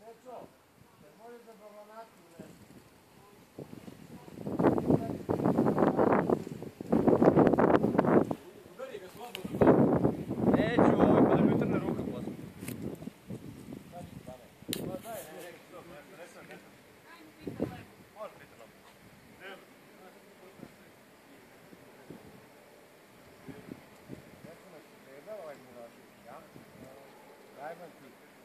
Dečo, ne može za babanatu nešto. Udari ga seventy.